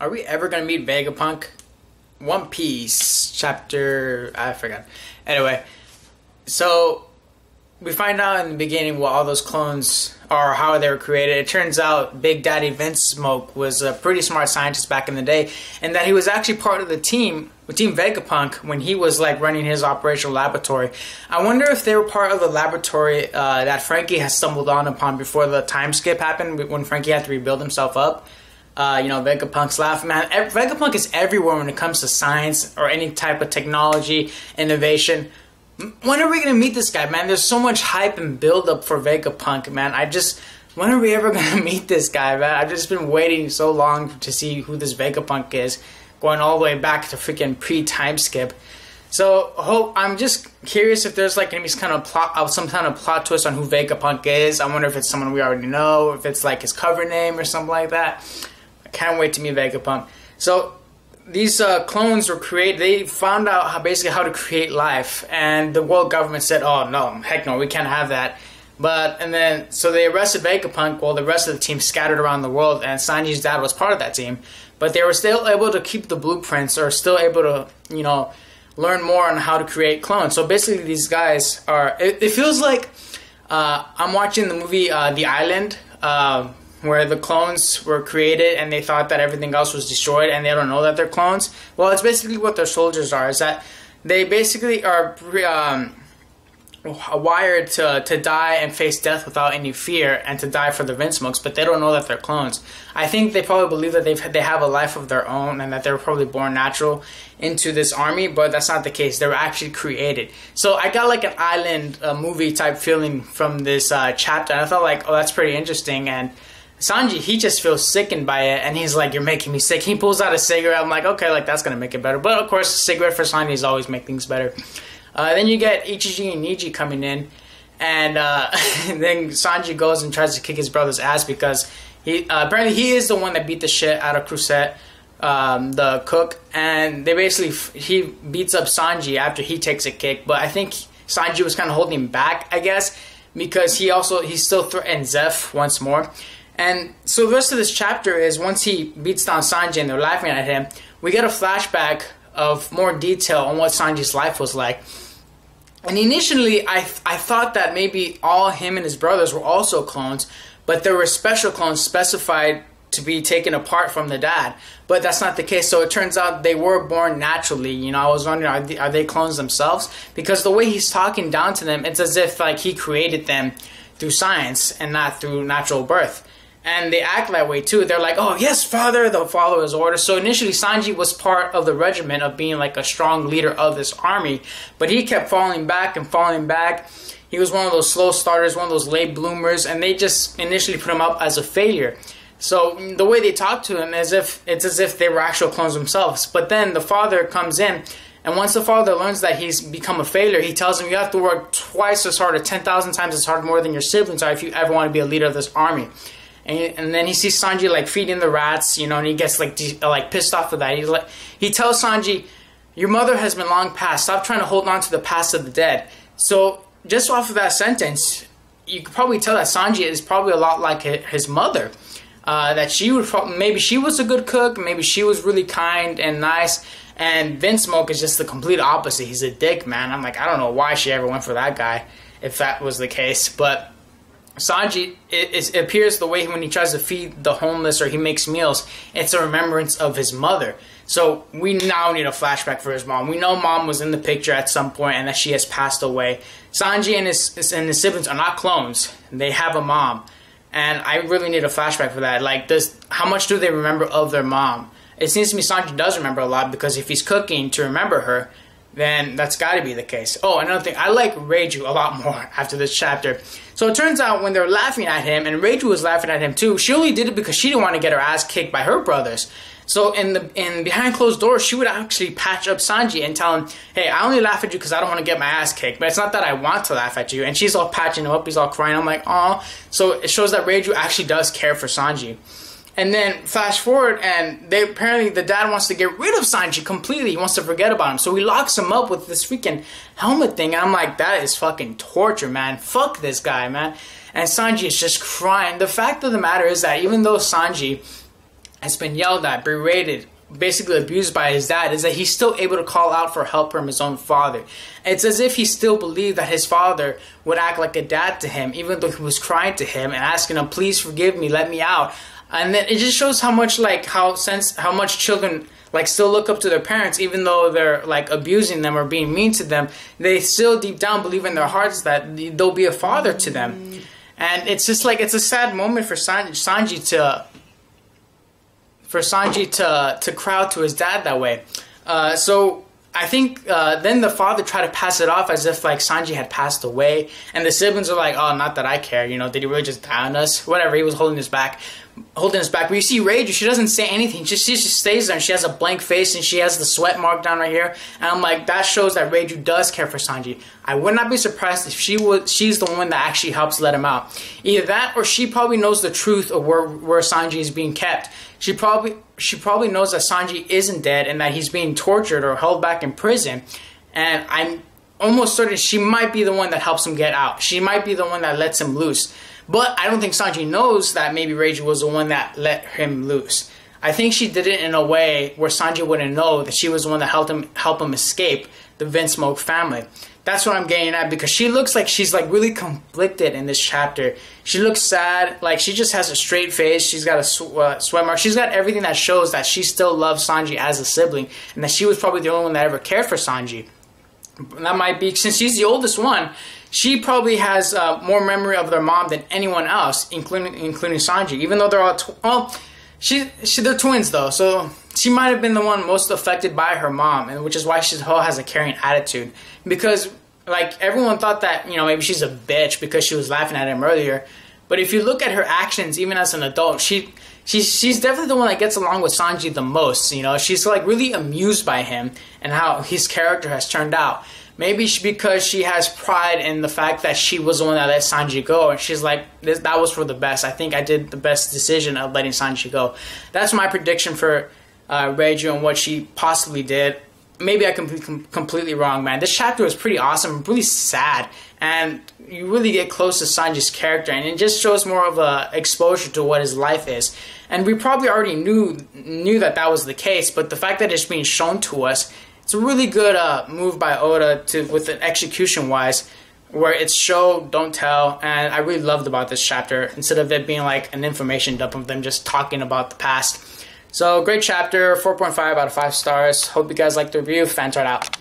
are we ever gonna meet Vegapunk? One Piece chapter I forgot. Anyway, so we find out in the beginning what all those clones are, how they were created. It turns out Big Daddy Vinsmoke was a pretty smart scientist back in the day, and that he was actually part of the team, with Team Vegapunk, when he was like running his operational laboratory. I wonder if they were part of the laboratory uh, that Franky has stumbled on upon before the time skip happened, when Franky had to rebuild himself up. Uh, you know, Vegapunk's laugh, man. Vegapunk is everywhere when it comes to science or any type of technology, innovation. When are we gonna meet this guy, man? There's so much hype and build up for Vegapunk, man. I just when are we ever gonna meet this guy, man? I've just been waiting so long to see who this Vegapunk is, going all the way back to freaking pre time skip. So hope I'm just curious if there's like some kind of plot, uh, some kind of plot twist on who Vegapunk is. I wonder if it's someone we already know, if it's like his cover name or something like that. Can't wait to meet Vegapunk. So these uh, clones were created. They found out how, basically how to create life, and the world government said, "Oh no, heck no, we can't have that." But and then so they arrested Vegapunk while the rest of the team scattered around the world, and Sanji's dad was part of that team. But they were still able to keep the blueprints, or still able to, you know, learn more on how to create clones. So basically, these guys are. It, it feels like uh, I'm watching the movie uh, The Island. Uh, where the clones were created and they thought that everything else was destroyed and they don't know that they're clones. Well, it's basically what their soldiers are. Is that they basically are um, wired to to die and face death without any fear and to die for the Vinsmokes, but they don't know that they're clones. I think they probably believe that they've they have a life of their own and that they're probably born natural into this army, but that's not the case. They were actually created. So I got like an island uh, movie type feeling from this uh, chapter. I felt like, oh, that's pretty interesting and Sanji, he just feels sickened by it, and he's like, "You're making me sick." He pulls out a cigarette. I'm like, "Okay, like that's gonna make it better." But of course, cigarette for Sanji is always make things better. Uh, then you get Ichiji and Niji coming in, and uh, then Sanji goes and tries to kick his brother's ass because he uh, apparently he is the one that beat the shit out of Cosette, um, the cook, and they basically he beats up Sanji after he takes a kick. But I think Sanji was kind of holding him back, I guess, because he also he still threatened Zeff once more. And so the rest of this chapter is once he beats down Sanji and they're laughing at him, we get a flashback of more detail on what Sanji's life was like. And initially, I, I thought that maybe all him and his brothers were also clones, but there were special clones specified to be taken apart from the dad. But that's not the case. So it turns out they were born naturally. You know, I was wondering, are they, are they clones themselves? Because the way he's talking down to them, it's as if like he created them through science and not through natural birth and they act that way too. They're like, "Oh yes, father," they'll follow his orders. So initially, Sanji was part of the regiment of being like a strong leader of this army, but he kept falling back and falling back. He was one of those slow starters, one of those late bloomers, and they just initially put him up as a failure. So the way they talk to him is if it's as if they were actual clones themselves. But then the father comes in, and once the father learns that he's become a failure, he tells him you have to work twice as hard or ten thousand times as hard more than your siblings are if you ever want to be a leader of this army and, and then he sees Sanji like feeding the rats, you know, and he gets like de- like pissed off with that. He's like, he tells Sanji, "Your mother has been long past. Stop trying to hold on to the past of the dead." So just off of that sentence, you could probably tell that Sanji is probably a lot like his mother. Uh, that she would maybe she was a good cook, maybe she was really kind and nice, and Vinsmoke is just the complete opposite. He's a dick, man. I'm like, I don't know why she ever went for that guy, if that was the case, but Sanji, it, it, appears the way when he tries to feed the homeless or he makes meals, it's a remembrance of his mother. So we now need a flashback for his mom. We know mom was in the picture at some point and that she has passed away. Sanji and his and his siblings are not clones. They have a mom, and I really need a flashback for that. Like, does how much do they remember of their mom? It seems to me Sanji does remember a lot because if he's cooking to remember her, then that's got to be the case. Oh, another thing, I like Reiju a lot more after this chapter. So it turns out when they're laughing at him, and Reiju was laughing at him too, she only did it because she didn't want to get her ass kicked by her brothers. So in the in behind closed doors, she would actually patch up Sanji and tell him, "Hey, I only laugh at you because I don't want to get my ass kicked, but it's not that I want to laugh at you." And she's all patching him up, he's all crying. I'm like, "Oh." So it shows that Reiju actually does care for Sanji. And then flash forward, and they apparently the dad wants to get rid of Sanji completely. He wants to forget about him, so he locks him up with this freaking helmet thing. And I'm like, that is fucking torture, man. Fuck this guy, man. And Sanji is just crying. The fact of the matter is that even though Sanji has been yelled at, berated, basically abused by his dad is that he's still able to call out for help from his own father. It's as if he still believed that his father would act like a dad to him, even though he was crying to him and asking him, "Please forgive me, let me out." And then it just shows how much like how sense how much children like still look up to their parents even though they're like abusing them or being mean to them. They still deep down believe in their hearts that they'll be a father to them. Mm. And it's just like it's a sad moment for Sanji to for Sanji to to crowd to his dad that way. Uh, so I think uh, then the father tried to pass it off as if like Sanji had passed away, and the siblings are like, "Oh, not that I care. You know, did he really just die on us? Whatever. He was holding us back, holding us back." But you see Reiju, she doesn't say anything. She, she just stays there, and she has a blank face, and she has the sweat mark down right here. And I'm like, that shows that Reiju does care for Sanji. I would not be surprised if she was she's the one that actually helps let him out. Either that, or she probably knows the truth of where where Sanji is being kept. She probably she probably knows that Sanji isn't dead and that he's being tortured or held back in prison. And I'm almost certain she might be the one that helps him get out. She might be the one that lets him loose. But I don't think Sanji knows that maybe Reiju was the one that let him loose. I think she did it in a way where Sanji wouldn't know that she was the one that helped him help him escape the Vinsmoke family. That's what I'm getting at because she looks like she's like really conflicted in this chapter. She looks sad, like she just has a straight face. She's got a sw- uh, sweat mark. She's got everything that shows that she still loves Sanji as a sibling, and that she was probably the only one that ever cared for Sanji. That might be since she's the oldest one. She probably has uh, more memory of their mom than anyone else, including including Sanji. Even though they're all tw- well, she she they're twins though, so she might have been the one most affected by her mom, and which is why she has a caring attitude. Because like everyone thought that you know maybe she's a bitch because she was laughing at him earlier, but if you look at her actions, even as an adult, she she's she's definitely the one that gets along with Sanji the most. You know, she's like really amused by him and how his character has turned out. Maybe she, because she has pride in the fact that she was the one that let Sanji go, and she's like, "That was for the best. I think I did the best decision of letting Sanji go." That's my prediction for uh, Reiju and what she possibly did. Maybe I can be com- completely wrong, man. This chapter was pretty awesome, really sad, and you really get close to Sanji's character, and it just shows more of a exposure to what his life is. And we probably already knew knew that that was the case, but the fact that it's being shown to us, it's a really good uh, move by Oda to with an execution wise where it's show, don't tell, and I really loved about this chapter instead of it being like an information dump of them just talking about the past. So great chapter, 4.5 out of 5 stars. Hope you guys liked the review. Fans out.